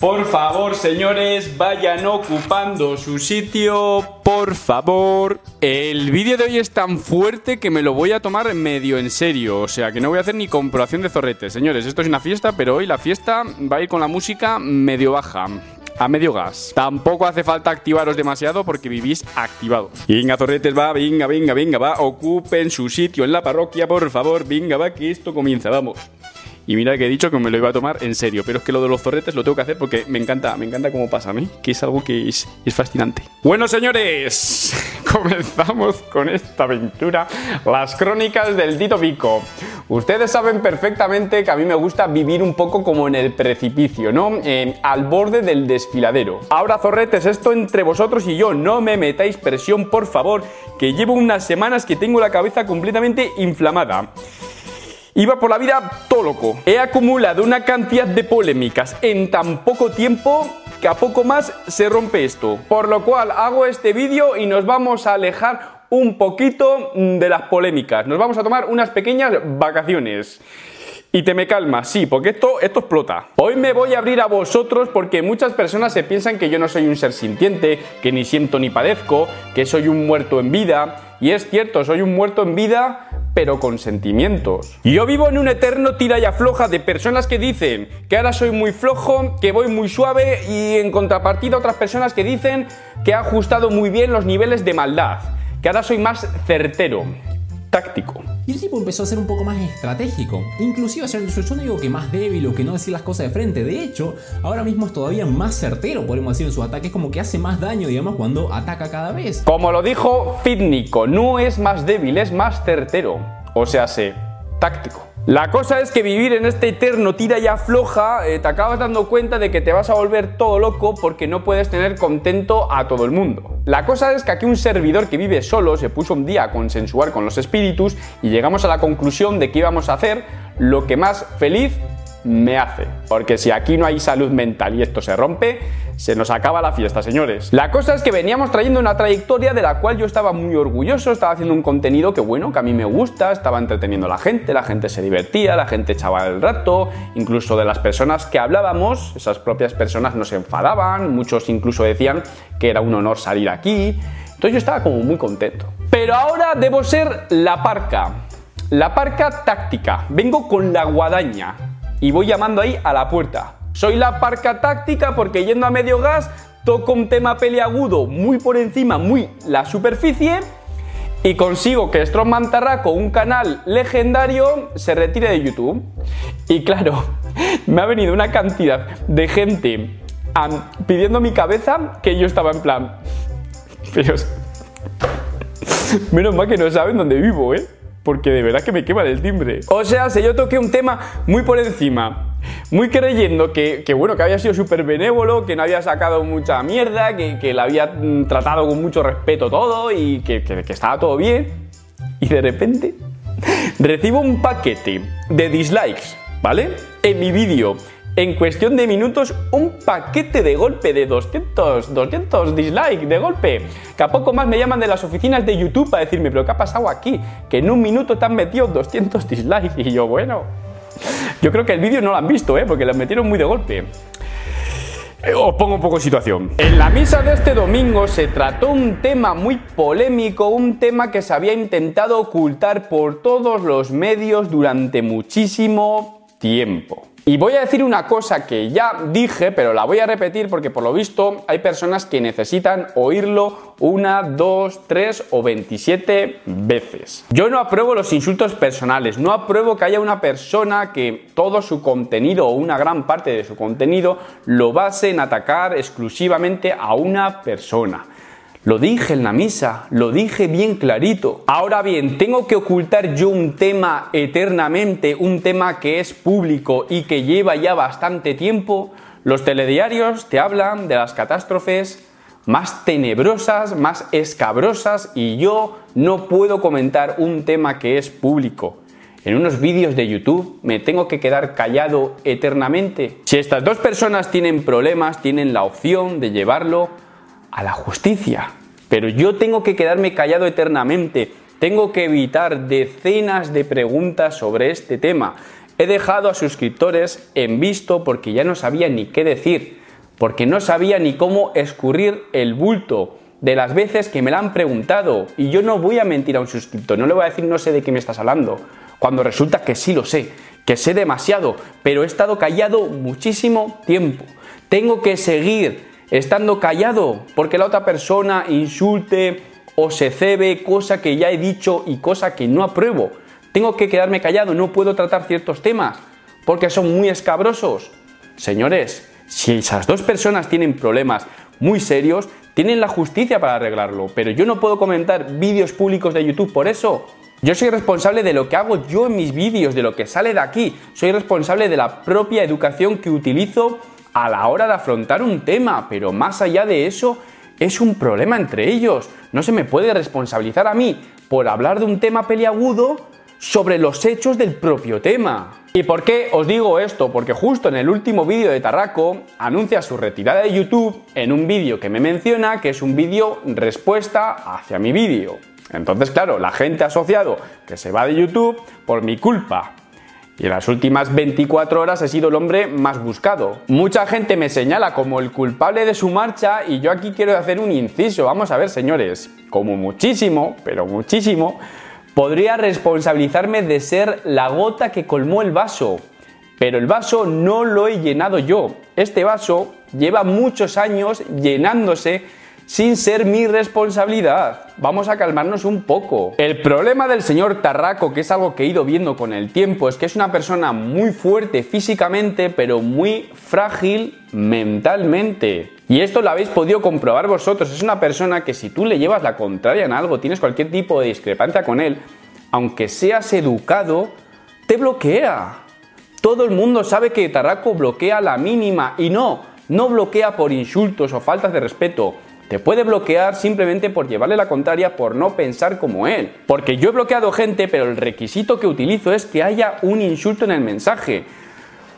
Por favor, señores, vayan ocupando su sitio, por favor. El vídeo de hoy es tan fuerte que me lo voy a tomar medio en serio, o sea que no voy a hacer ni comprobación de zorretes. Señores, esto es una fiesta, pero hoy la fiesta va a ir con la música medio baja a medio gas. Tampoco hace falta activaros demasiado porque vivís activados. Venga, zorretes, va, venga, venga, venga, va. Ocupen su sitio en la parroquia, por favor. Venga, va, que esto comienza, vamos. Y mira que he dicho que me lo iba a tomar en serio, pero es que lo de los zorretes lo tengo que hacer porque me encanta, me encanta cómo pasa a mí, que es algo que es, fascinante. Bueno, señores, comenzamos con esta aventura, las crónicas del Tito Pico. Ustedes saben perfectamente que a mí me gusta vivir un poco como en el precipicio, ¿no? Al borde del desfiladero. Ahora, zorretes, esto entre vosotros y yo, no me metáis presión, por favor, que llevo unas semanas que tengo la cabeza completamente inflamada. Iba por la vida todo loco. He acumulado una cantidad de polémicas en tan poco tiempo que a poco más se rompe esto. Por lo cual hago este vídeo y nos vamos a alejar un poquito de las polémicas. Nos vamos a tomar unas pequeñas vacaciones. Y te me calmas, sí, porque esto, esto explota. Hoy me voy a abrir a vosotros porque muchas personas se piensan que yo no soy un ser sintiente, que ni siento ni padezco, que soy un muerto en vida. Y es cierto, soy un muerto en vida, pero con sentimientos. Yo vivo en un eterno tira y afloja de personas que dicen que ahora soy muy flojo, que voy muy suave y en contrapartida otras personas que dicen que ha ajustado muy bien los niveles de maldad, que ahora soy más certero, táctico. Y el tipo empezó a ser un poco más estratégico. Inclusive, yo no digo que más débil o que no decir las cosas de frente. De hecho, ahora mismo es todavía más certero, podemos decir, en sus ataques. Como que hace más daño, digamos, cuando ataca cada vez. Como lo dijo Fitnico, no es más débil, es más certero. O sea, sé, táctico. La cosa es que vivir en este eterno tira y afloja, eh, te acabas dando cuenta de que te vas a volver todo loco porque no puedes tener contento a todo el mundo. La cosa es que aquí un servidor que vive solo se puso un día a consensuar con los espíritus y llegamos a la conclusión de que íbamos a hacer lo que más feliz me hace. Porque si aquí no hay salud mental y esto se rompe, se nos acaba la fiesta, señores. La cosa es que veníamos trayendo una trayectoria de la cual yo estaba muy orgulloso, estaba haciendo un contenido que bueno, que a mí me gusta, estaba entreteniendo a la gente, la gente se divertía, la gente echaba el rato, incluso de las personas que hablábamos, esas propias personas nos enfadaban, muchos incluso decían que era un honor salir aquí. Entonces yo estaba como muy contento. Pero ahora debo ser la parca. La parca táctica. Vengo con la guadaña y voy llamando ahí a la puerta. Soy la parca táctica porque yendo a medio gas toco un tema peliagudo muy por encima, muy la superficie y consigo que Strong Mantarraco, un canal legendario, se retire de YouTube. Y claro, me ha venido una cantidad de gente pidiendo mi cabeza que yo estaba en plan... Pero... Menos mal que no saben dónde vivo, ¿eh? Porque de verdad que me quema el timbre. O sea, si yo toqué un tema muy por encima, muy creyendo que, bueno, que había sido súper benévolo, que no había sacado mucha mierda, que, que la había mm, tratado con mucho respeto todo y que, que estaba todo bien, y de repente recibo un paquete de dislikes, ¿vale? En mi vídeo en cuestión de minutos un paquete de golpe de 200, 200 dislikes de golpe. Que a poco más me llaman de las oficinas de YouTube para decirme, pero ¿qué ha pasado aquí? Que en un minuto te han metido 200 dislikes. Y yo, bueno, yo creo que el vídeo no lo han visto, ¿eh? porque lo metieron muy de golpe. Eh, os pongo un poco de situación. En la misa de este domingo se trató un tema muy polémico, un tema que se había intentado ocultar por todos los medios durante muchísimo tiempo. Y voy a decir una cosa que ya dije, pero la voy a repetir porque por lo visto hay personas que necesitan oírlo una, dos, tres o 27 veces. Yo no apruebo los insultos personales, no apruebo que haya una persona que todo su contenido o una gran parte de su contenido lo base en atacar exclusivamente a una persona. Lo dije en la misa, lo dije bien clarito. Ahora bien, ¿tengo que ocultar yo un tema eternamente, un tema que es público y que lleva ya bastante tiempo? Los telediarios te hablan de las catástrofes más tenebrosas, más escabrosas y yo no puedo comentar un tema que es público. En unos vídeos de YouTube me tengo que quedar callado eternamente. Si estas dos personas tienen problemas, tienen la opción de llevarlo a la justicia. Pero yo tengo que quedarme callado eternamente, tengo que evitar decenas de preguntas sobre este tema. He dejado a suscriptores en visto porque ya no sabía ni qué decir. porque no sabía ni cómo escurrir el bulto de las veces que me la han preguntado. Y yo no voy a mentir a un suscriptor, no le voy a decir no sé de qué me estás hablando, cuando resulta que sí lo sé, que sé demasiado, pero he estado callado muchísimo tiempo. Tengo que seguir estando callado porque la otra persona insulte o se cebe cosa que ya he dicho y cosa que no apruebo. Tengo que quedarme callado, no puedo tratar ciertos temas porque son muy escabrosos. Señores, si esas dos personas tienen problemas muy serios, tienen la justicia para arreglarlo, pero yo no puedo comentar vídeos públicos de YouTube por eso. Yo soy responsable de lo que hago yo en mis vídeos, de lo que sale de aquí. Soy responsable de la propia educación que utilizo a la hora de afrontar un tema, pero más allá de eso, es un problema entre ellos. No se me puede responsabilizar a mí por hablar de un tema peliagudo sobre los hechos del propio tema. ¿Y por qué os digo esto? Porque justo en el último vídeo de Tarraco anuncia su retirada de YouTube en un vídeo que me menciona que es un vídeo respuesta hacia mi vídeo. Entonces, claro, la gente ha asociado que se va de YouTube por mi culpa. Y en las últimas 24 horas he sido el hombre más buscado. Mucha gente me señala como el culpable de su marcha y yo aquí quiero hacer un inciso. Vamos a ver, señores, como muchísimo, pero muchísimo, Podría responsabilizarme de ser la gota que colmó el vaso, pero el vaso no lo he llenado yo. Este vaso lleva muchos años llenándose sin ser mi responsabilidad. Vamos a calmarnos un poco. El problema del señor Tarraco, que es algo que he ido viendo con el tiempo, es que es una persona muy fuerte físicamente, pero muy frágil mentalmente. Y esto lo habéis podido comprobar vosotros. Es una persona que si tú le llevas la contraria en algo, tienes cualquier tipo de discrepancia con él, aunque seas educado, te bloquea. Todo el mundo sabe que Tarraco bloquea la mínima y no, no bloquea por insultos o faltas de respeto. Te puede bloquear simplemente por llevarle la contraria, por no pensar como él. Porque yo he bloqueado gente, pero el requisito que utilizo es que haya un insulto en el mensaje.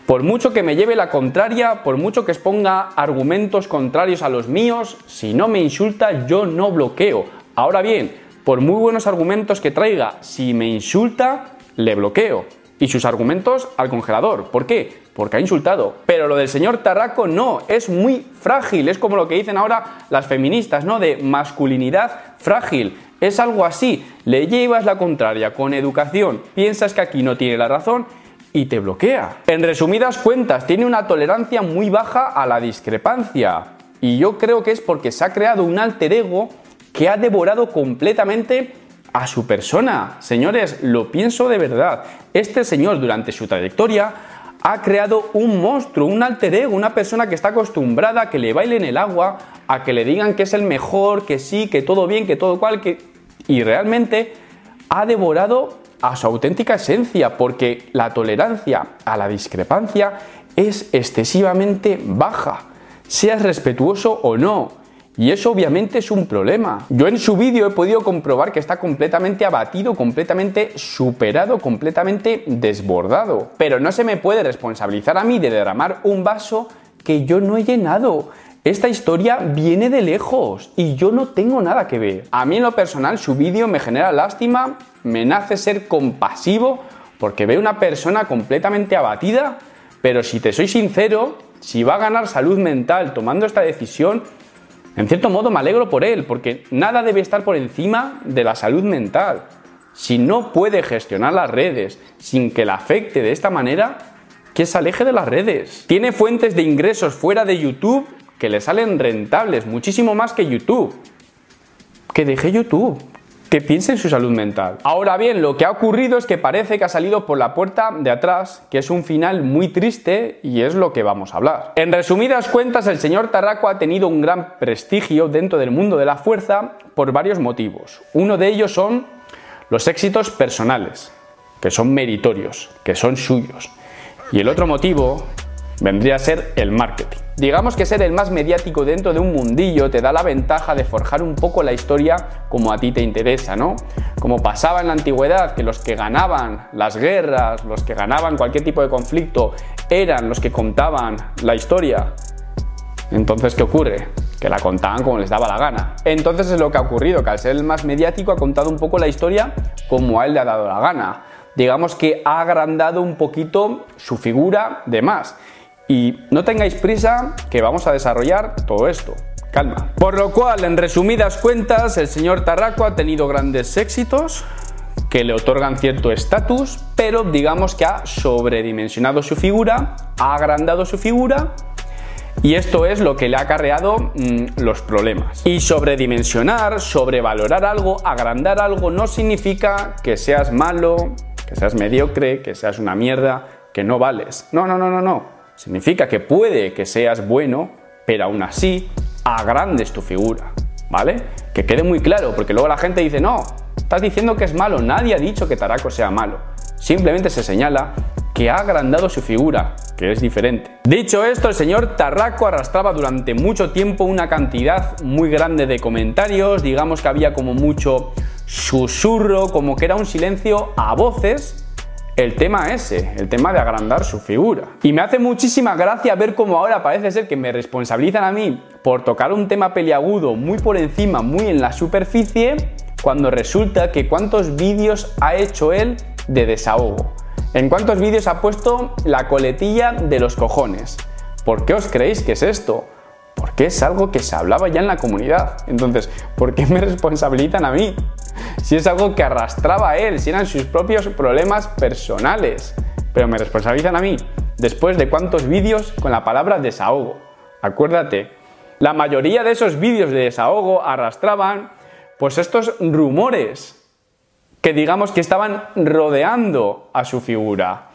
Por mucho que me lleve la contraria, por mucho que exponga argumentos contrarios a los míos, si no me insulta yo no bloqueo. Ahora bien, por muy buenos argumentos que traiga, si me insulta, le bloqueo. Y sus argumentos al congelador. ¿Por qué? Porque ha insultado. Pero lo del señor Tarraco no, es muy frágil. Es como lo que dicen ahora las feministas, ¿no? De masculinidad frágil. Es algo así. Le llevas la contraria con educación, piensas que aquí no tiene la razón y te bloquea. En resumidas cuentas, tiene una tolerancia muy baja a la discrepancia. Y yo creo que es porque se ha creado un alter ego que ha devorado completamente a su persona. Señores, lo pienso de verdad. Este señor durante su trayectoria ha creado un monstruo, un alter ego, una persona que está acostumbrada a que le bailen el agua, a que le digan que es el mejor, que sí, que todo bien, que todo cual, que... Y realmente ha devorado a su auténtica esencia, porque la tolerancia a la discrepancia es excesivamente baja, seas respetuoso o no. Y eso obviamente es un problema. Yo en su vídeo he podido comprobar que está completamente abatido, completamente superado, completamente desbordado. Pero no se me puede responsabilizar a mí de derramar un vaso que yo no he llenado. Esta historia viene de lejos y yo no tengo nada que ver. A mí en lo personal su vídeo me genera lástima, me nace ser compasivo porque veo una persona completamente abatida, pero si te soy sincero, si va a ganar salud mental tomando esta decisión, en cierto modo me alegro por él, porque nada debe estar por encima de la salud mental. Si no puede gestionar las redes sin que la afecte de esta manera, que se aleje de las redes. Tiene fuentes de ingresos fuera de YouTube que le salen rentables, muchísimo más que YouTube. Que deje YouTube, que piense en su salud mental. Ahora bien, lo que ha ocurrido es que parece que ha salido por la puerta de atrás, que es un final muy triste y es lo que vamos a hablar. En resumidas cuentas, el señor Tarraco ha tenido un gran prestigio dentro del mundo de la fuerza por varios motivos. Uno de ellos son los éxitos personales, que son meritorios, que son suyos. Y el otro motivo vendría a ser el marketing. Digamos que ser el más mediático dentro de un mundillo te da la ventaja de forjar un poco la historia como a ti te interesa, ¿no? Como pasaba en la antigüedad, que los que ganaban las guerras, los que ganaban cualquier tipo de conflicto, eran los que contaban la historia. Entonces, ¿qué ocurre? Que la contaban como les daba la gana. Entonces es lo que ha ocurrido, que al ser el más mediático ha contado un poco la historia como a él le ha dado la gana. Digamos que ha agrandado un poquito su figura de más Y no tengáis prisa que vamos a desarrollar todo esto. Calma. Por lo cual, en resumidas cuentas, el señor Tarraco ha tenido grandes éxitos que le otorgan cierto estatus, pero digamos que ha sobredimensionado su figura, ha agrandado su figura y esto es lo que le ha acarreado mm, los problemas. Y sobredimensionar, sobrevalorar algo, agrandar algo no significa que seas malo, que seas mediocre, que seas una mierda, que no vales. No, no, no, no, no. Significa que puede que seas bueno, pero aún así agrandes tu figura, ¿vale? Que quede muy claro, porque luego la gente dice, no, estás diciendo que es malo, nadie ha dicho que Taraco sea malo. Simplemente se señala que ha agrandado su figura, que es diferente. Dicho esto, el señor Tarraco arrastraba durante mucho tiempo una cantidad muy grande de comentarios, digamos que había como mucho susurro, como que era un silencio a voces el tema ese, el tema de agrandar su figura. Y me hace muchísima gracia ver cómo ahora parece ser que me responsabilizan a mí por tocar un tema peliagudo muy por encima, muy en la superficie, cuando resulta que cuántos vídeos ha hecho él de desahogo. ¿En cuántos vídeos ha puesto la coletilla de los cojones? ¿Por qué os creéis que es esto? Porque es algo que se hablaba ya en la comunidad. Entonces, ¿por qué me responsabilizan a mí? Si es algo que arrastraba a él, si eran sus propios problemas personales. Pero me responsabilizan a mí. Después de cuántos vídeos con la palabra desahogo. Acuérdate, la mayoría de esos vídeos de desahogo arrastraban pues estos rumores que digamos que estaban rodeando a su figura.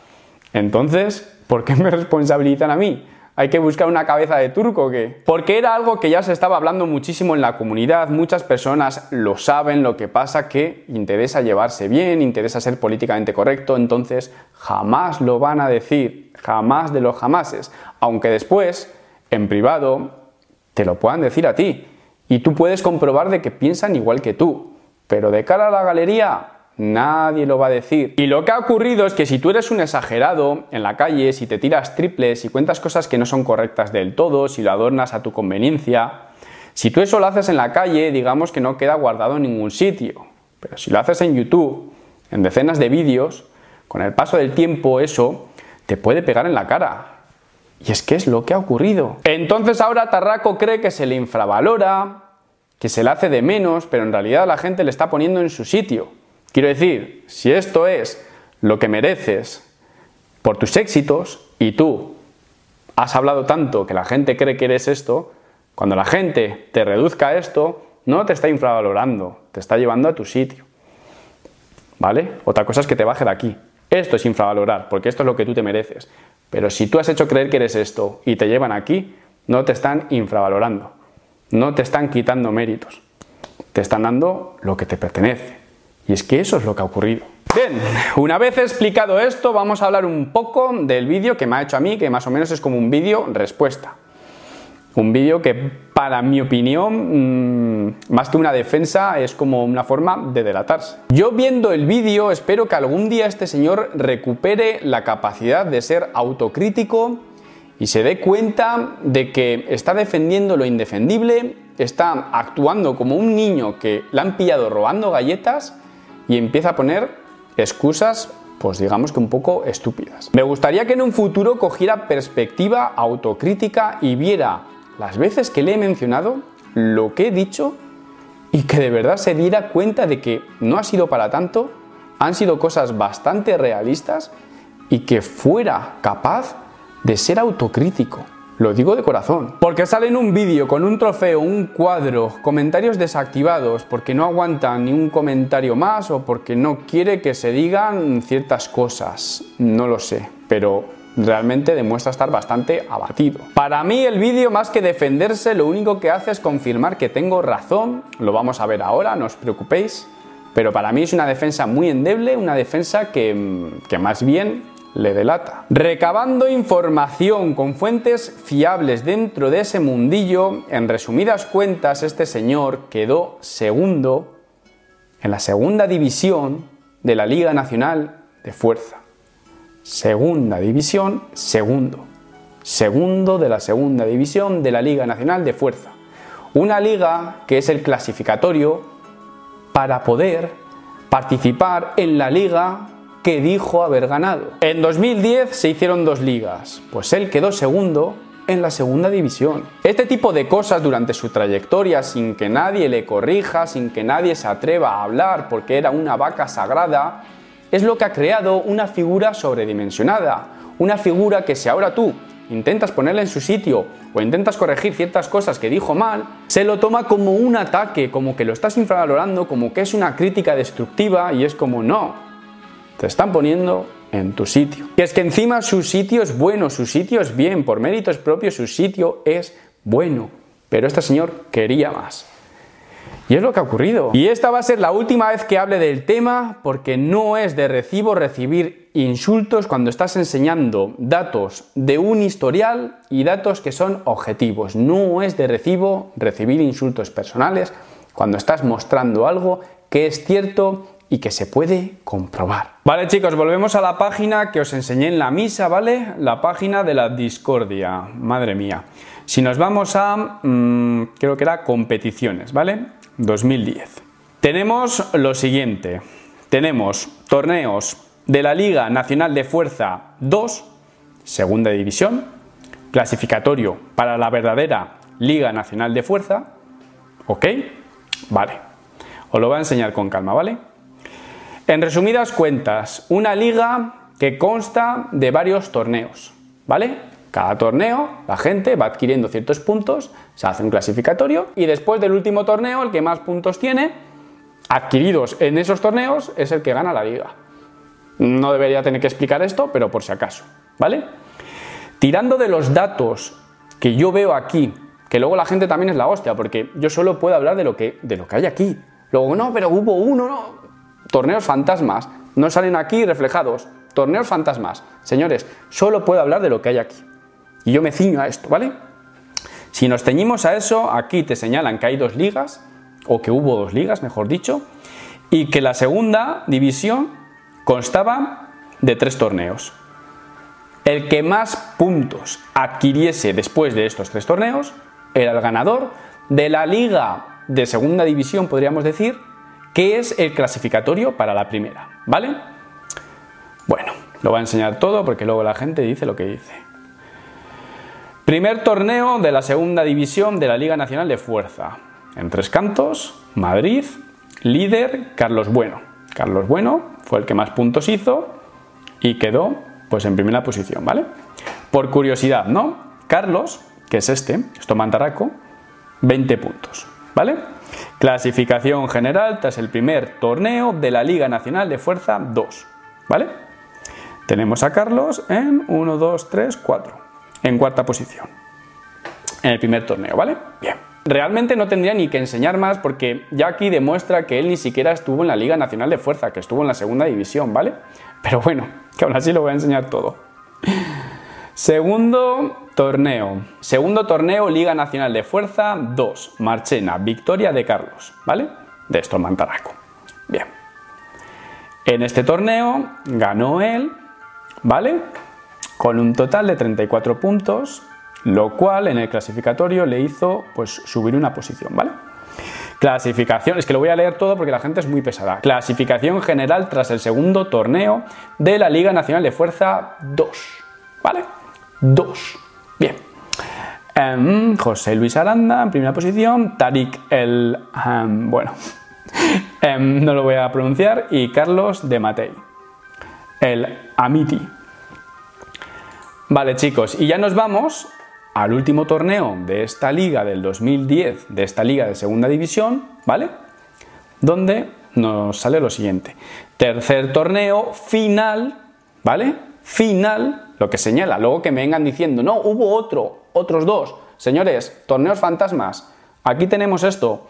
Entonces, ¿por qué me responsabilizan a mí? ¿Hay que buscar una cabeza de turco o qué? Porque era algo que ya se estaba hablando muchísimo en la comunidad, muchas personas lo saben, lo que pasa que interesa llevarse bien, interesa ser políticamente correcto, entonces jamás lo van a decir, jamás de los jamases, aunque después, en privado, te lo puedan decir a ti. Y tú puedes comprobar de que piensan igual que tú, pero de cara a la galería nadie lo va a decir. Y lo que ha ocurrido es que si tú eres un exagerado en la calle, si te tiras triples, y cuentas cosas que no son correctas del todo, si lo adornas a tu conveniencia, si tú eso lo haces en la calle, digamos que no queda guardado en ningún sitio. Pero si lo haces en YouTube, en decenas de vídeos, con el paso del tiempo eso te puede pegar en la cara. Y es que es lo que ha ocurrido. Entonces ahora Tarraco cree que se le infravalora, que se le hace de menos, pero en realidad la gente le está poniendo en su sitio. Quiero decir, si esto es lo que mereces por tus éxitos y tú has hablado tanto que la gente cree que eres esto, cuando la gente te reduzca esto, no te está infravalorando, te está llevando a tu sitio. ¿Vale? Otra cosa es que te baje de aquí. Esto es infravalorar, porque esto es lo que tú te mereces. Pero si tú has hecho creer que eres esto y te llevan aquí, no te están infravalorando, no te están quitando méritos, te están dando lo que te pertenece. Y es que eso es lo que ha ocurrido. Bien, una vez explicado esto, vamos a hablar un poco del vídeo que me ha hecho a mí, que más o menos es como un vídeo respuesta. Un vídeo que, para mi opinión, mm, más que una defensa, es como una forma de delatarse. Yo viendo el vídeo, espero que algún día este señor recupere la capacidad de ser autocrítico y se dé cuenta de que está defendiendo lo indefendible, está actuando como un niño que le han pillado robando galletas y empieza a poner excusas pues digamos que un poco estúpidas. Me gustaría que en un futuro cogiera perspectiva autocrítica y viera las veces que le he mencionado lo que he dicho y que de verdad se diera cuenta de que no ha sido para tanto, han sido cosas bastante realistas y que fuera capaz de ser autocrítico. Lo digo de corazón. Porque sale en un vídeo con un trofeo, un cuadro, comentarios desactivados porque no aguanta ni un comentario más o porque no quiere que se digan ciertas cosas. No lo sé, pero realmente demuestra estar bastante abatido. Para mí el vídeo más que defenderse lo único que hace es confirmar que tengo razón, lo vamos a ver ahora, no os preocupéis, pero para mí es una defensa muy endeble, una defensa que, que más bien le delata. Recabando información con fuentes fiables dentro de ese mundillo, en resumidas cuentas, este señor quedó segundo en la segunda división de la Liga Nacional de Fuerza. Segunda división, segundo. Segundo de la segunda división de la Liga Nacional de Fuerza. Una liga que es el clasificatorio para poder participar en la liga que dijo haber ganado. En 2010 se hicieron dos ligas, pues él quedó segundo en la segunda división. Este tipo de cosas durante su trayectoria, sin que nadie le corrija, sin que nadie se atreva a hablar porque era una vaca sagrada, es lo que ha creado una figura sobredimensionada. Una figura que si ahora tú intentas ponerla en su sitio o intentas corregir ciertas cosas que dijo mal, se lo toma como un ataque, como que lo estás infravalorando, como que es una crítica destructiva y es como no, te están poniendo en tu sitio. Y es que encima su sitio es bueno, su sitio es bien, por méritos propios su sitio es bueno. Pero este señor quería más. Y es lo que ha ocurrido. Y esta va a ser la última vez que hable del tema porque no es de recibo recibir insultos cuando estás enseñando datos de un historial y datos que son objetivos. No es de recibo recibir insultos personales cuando estás mostrando algo que es cierto y que se puede comprobar. Vale chicos, volvemos a la página que os enseñé en la misa, ¿vale? La página de la discordia, madre mía. Si nos vamos a, mm, creo que era competiciones, ¿vale? 2010. Tenemos lo siguiente, tenemos torneos de la Liga Nacional de Fuerza 2, segunda división, clasificatorio para la verdadera Liga Nacional de Fuerza, ¿ok? Vale, os lo voy a enseñar con calma, ¿vale? En resumidas cuentas, una liga que consta de varios torneos, ¿vale? Cada torneo la gente va adquiriendo ciertos puntos, se hace un clasificatorio y después del último torneo el que más puntos tiene adquiridos en esos torneos es el que gana la liga. No debería tener que explicar esto, pero por si acaso, ¿vale? Tirando de los datos que yo veo aquí, que luego la gente también es la hostia, porque yo solo puedo hablar de lo que, de lo que hay aquí. Luego, no, pero hubo uno, no, torneos fantasmas, no salen aquí reflejados, torneos fantasmas. Señores, solo puedo hablar de lo que hay aquí. Y yo me ciño a esto, ¿vale? Si nos ceñimos a eso, aquí te señalan que hay dos ligas, o que hubo dos ligas, mejor dicho, y que la segunda división constaba de tres torneos. El que más puntos adquiriese después de estos tres torneos era el ganador de la liga de segunda división, podríamos decir, que es el clasificatorio para la primera, ¿vale? Bueno, lo voy a enseñar todo porque luego la gente dice lo que dice. Primer torneo de la segunda división de la Liga Nacional de Fuerza. En tres cantos, Madrid, líder Carlos Bueno. Carlos Bueno fue el que más puntos hizo y quedó pues en primera posición, ¿vale? Por curiosidad, ¿no? Carlos, que es este, esto Mantarraco, 20 puntos, ¿vale? Clasificación general tras el primer torneo de la Liga Nacional de Fuerza 2. ¿Vale? Tenemos a Carlos en 1, 2, 3, 4. En cuarta posición. En el primer torneo, ¿vale? Bien. Realmente no tendría ni que enseñar más porque ya aquí demuestra que él ni siquiera estuvo en la Liga Nacional de Fuerza, que estuvo en la segunda división, ¿vale? Pero bueno, que aún así lo voy a enseñar todo. Segundo torneo. Segundo torneo Liga Nacional de Fuerza 2. Marchena, victoria de Carlos, ¿vale? De esto Mantaraco. Bien. En este torneo ganó él, ¿vale? Con un total de 34 puntos, lo cual en el clasificatorio le hizo pues subir una posición, ¿vale? Clasificación, es que lo voy a leer todo porque la gente es muy pesada. Clasificación general tras el segundo torneo de la Liga Nacional de Fuerza 2, ¿vale? 2. Bien. Em, José Luis Aranda en primera posición, Tarik el... Bueno, em, no lo voy a pronunciar, y Carlos de Matei, el Amiti. Vale chicos, y ya nos vamos al último torneo de esta liga del 2010, de esta liga de segunda división, ¿vale? Donde nos sale lo siguiente. Tercer torneo final, ¿vale? Final lo que señala. Luego que me vengan diciendo, no, hubo otro, otros dos. Señores, torneos fantasmas. Aquí tenemos esto.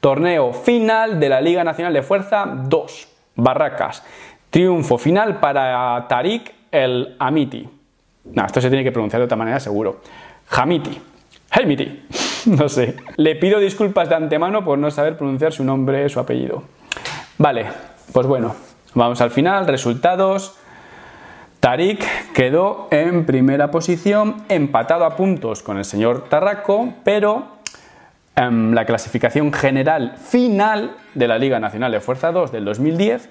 Torneo final de la Liga Nacional de Fuerza 2. Barracas. Triunfo final para Tarik el Amiti. No, esto se tiene que pronunciar de otra manera seguro. Hamiti. Hamiti. no sé. Le pido disculpas de antemano por no saber pronunciar su nombre, su apellido. Vale, pues bueno, vamos al final, resultados. Tarik quedó en primera posición, empatado a puntos con el señor Tarraco, pero en em, la clasificación general final de la Liga Nacional de Fuerza 2 del 2010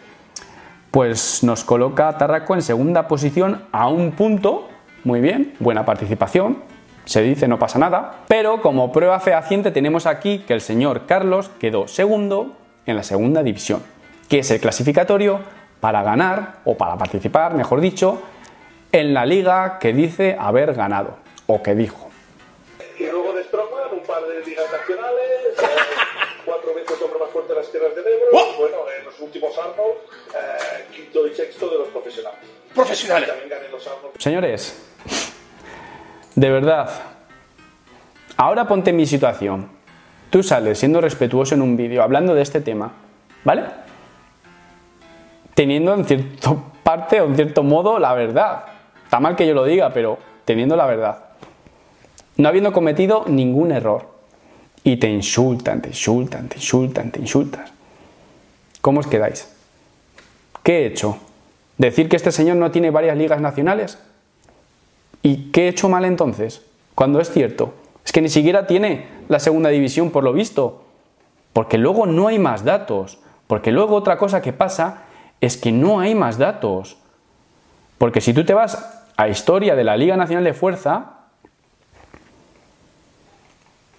pues nos coloca Tarraco en segunda posición a un punto. Muy bien, buena participación. Se dice no pasa nada. Pero como prueba fehaciente tenemos aquí que el señor Carlos quedó segundo en la segunda división, que es el clasificatorio para ganar, o para participar, mejor dicho, en la liga que dice haber ganado, o que dijo. Y luego de Strongman, un par de ligas nacionales, eh, cuatro veces hombre más fuerte de las tierras del Ebro, y bueno, en los últimos años, eh, quinto y sexto de los profesionales. Profesionales. También gané los años. Señores, de verdad, ahora ponte en mi situación. Tú sales siendo respetuoso en un vídeo hablando de este tema, ¿vale? Teniendo en cierta parte o en cierto modo la verdad. Está mal que yo lo diga, pero teniendo la verdad. No habiendo cometido ningún error. Y te insultan, te insultan, te insultan, te insultas. ¿Cómo os quedáis? ¿Qué he hecho? ¿Decir que este señor no tiene varias ligas nacionales? ¿Y qué he hecho mal entonces? Cuando es cierto. Es que ni siquiera tiene la segunda división por lo visto. Porque luego no hay más datos. Porque luego otra cosa que pasa es que no hay más datos. Porque si tú te vas a historia de la Liga Nacional de Fuerza,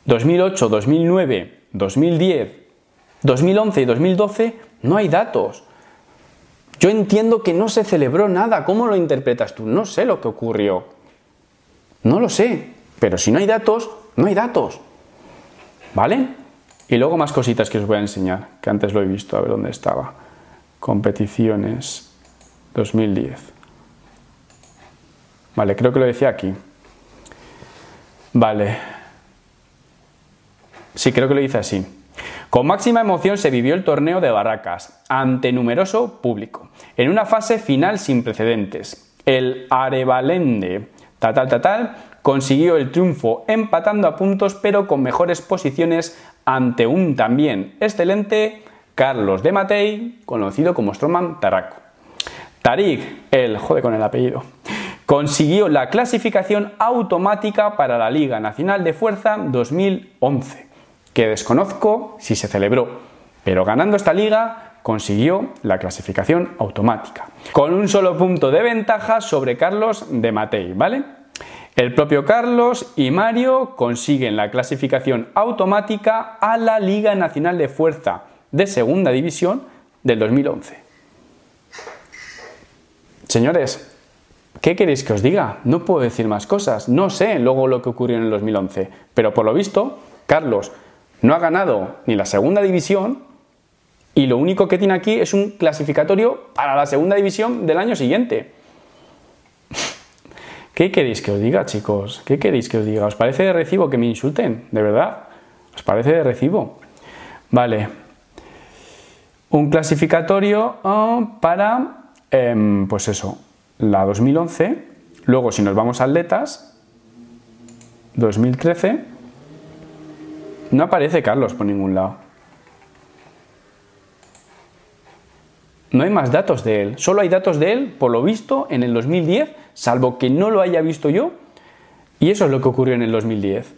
2008, 2009, 2010, 2011 y 2012, no hay datos. Yo entiendo que no se celebró nada. ¿Cómo lo interpretas tú? No sé lo que ocurrió. No lo sé. Pero si no hay datos, no hay datos. ¿Vale? Y luego más cositas que os voy a enseñar, que antes lo he visto, a ver dónde estaba. Competiciones 2010. Vale, creo que lo decía aquí. Vale. Sí, creo que lo dice así. Con máxima emoción se vivió el torneo de Barracas, ante numeroso público, en una fase final sin precedentes. El Arevalende, tal, tal, tal, tal, consiguió el triunfo empatando a puntos, pero con mejores posiciones ante un también excelente Carlos de Matei, conocido como Stroman Tarraco. Tarik, el jode con el apellido, consiguió la clasificación automática para la Liga Nacional de Fuerza 2011, que desconozco si se celebró, pero ganando esta liga consiguió la clasificación automática, con un solo punto de ventaja sobre Carlos de Matei, ¿vale? El propio Carlos y Mario consiguen la clasificación automática a la Liga Nacional de Fuerza de Segunda División del 2011. Señores, ¿qué queréis que os diga? No puedo decir más cosas. No sé luego lo que ocurrió en el 2011, pero por lo visto, Carlos no ha ganado ni la Segunda División y lo único que tiene aquí es un clasificatorio para la Segunda División del año siguiente. ¿Qué queréis que os diga, chicos? ¿Qué queréis que os diga? ¿Os parece de recibo que me insulten? ¿De verdad? ¿Os parece de recibo? Vale. Un clasificatorio oh, para, em, pues eso, la 2011. Luego, si nos vamos a atletas, 2013. No aparece Carlos por ningún lado. No hay más datos de él. Solo hay datos de él, por lo visto, en el 2010, salvo que no lo haya visto yo. Y eso es lo que ocurrió en el 2010.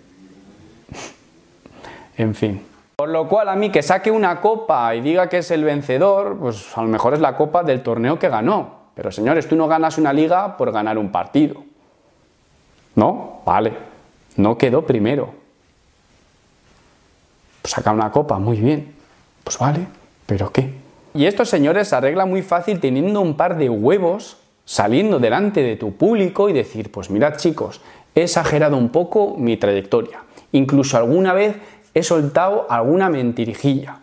en fin. Por lo cual a mí que saque una copa y diga que es el vencedor, pues a lo mejor es la copa del torneo que ganó. Pero señores, tú no ganas una liga por ganar un partido. ¿No? Vale. No quedó primero. Pues saca una copa, muy bien. Pues vale. ¿Pero qué? Y estos señores se arreglan muy fácil teniendo un par de huevos saliendo delante de tu público y decir, pues mirad chicos, he exagerado un poco mi trayectoria. Incluso alguna vez he soltado alguna mentirijilla.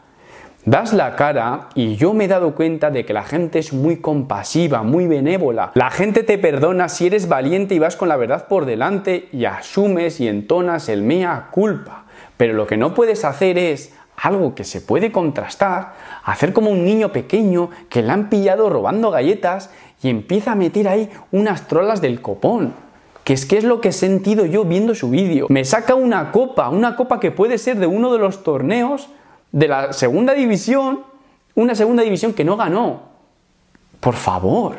Das la cara y yo me he dado cuenta de que la gente es muy compasiva, muy benévola. La gente te perdona si eres valiente y vas con la verdad por delante y asumes y entonas el mea culpa. Pero lo que no puedes hacer es algo que se puede contrastar, hacer como un niño pequeño que le han pillado robando galletas y empieza a meter ahí unas trolas del copón. Que es que es lo que he sentido yo viendo su vídeo. Me saca una copa, una copa que puede ser de uno de los torneos de la segunda división, una segunda división que no ganó. Por favor,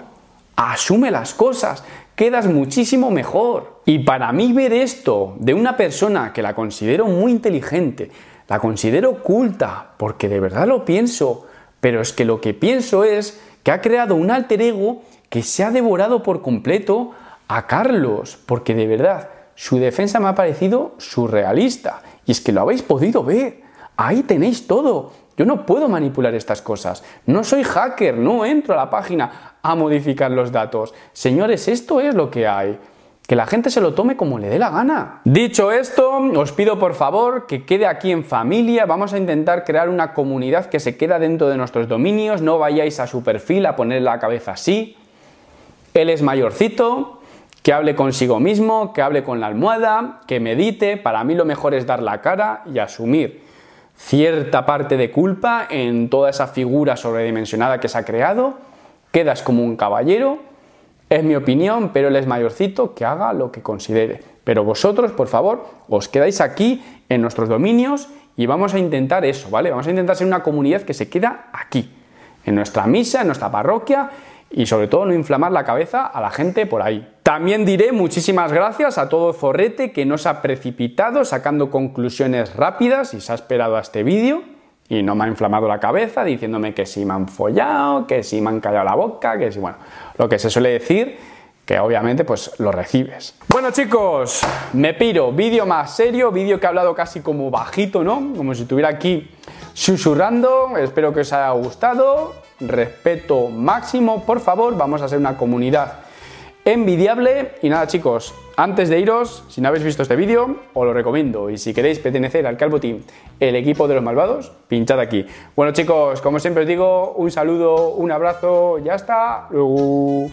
asume las cosas, quedas muchísimo mejor. Y para mí ver esto de una persona que la considero muy inteligente, la considero culta, porque de verdad lo pienso, pero es que lo que pienso es que ha creado un alter ego que se ha devorado por completo a Carlos, porque de verdad, su defensa me ha parecido surrealista. Y es que lo habéis podido ver. Ahí tenéis todo. Yo no puedo manipular estas cosas. No soy hacker, no entro a la página a modificar los datos. Señores, esto es lo que hay. Que la gente se lo tome como le dé la gana. Dicho esto, os pido por favor que quede aquí en familia. Vamos a intentar crear una comunidad que se queda dentro de nuestros dominios. No vayáis a su perfil a poner la cabeza así. Él es mayorcito, que hable consigo mismo, que hable con la almohada, que medite. Para mí lo mejor es dar la cara y asumir cierta parte de culpa en toda esa figura sobredimensionada que se ha creado. Quedas como un caballero es mi opinión, pero él es mayorcito, que haga lo que considere. Pero vosotros, por favor, os quedáis aquí en nuestros dominios y vamos a intentar eso, ¿vale? Vamos a intentar ser una comunidad que se queda aquí, en nuestra misa, en nuestra parroquia y sobre todo no inflamar la cabeza a la gente por ahí. También diré muchísimas gracias a todo Zorrete que no se ha precipitado sacando conclusiones rápidas y se ha esperado a este vídeo y no me ha inflamado la cabeza diciéndome que si me han follado, que si me han callado la boca, que si, bueno, lo que se suele decir, que obviamente pues lo recibes. Bueno chicos, me piro, vídeo más serio, vídeo que he hablado casi como bajito, ¿no? Como si estuviera aquí susurrando, espero que os haya gustado, respeto máximo, por favor, vamos a ser una comunidad envidiable. Y nada chicos, antes de iros, si no habéis visto este vídeo, os lo recomiendo. Y si queréis pertenecer al Calvo Team, el equipo de los malvados, pinchad aquí. Bueno chicos, como siempre os digo, un saludo, un abrazo, ya está. Luego...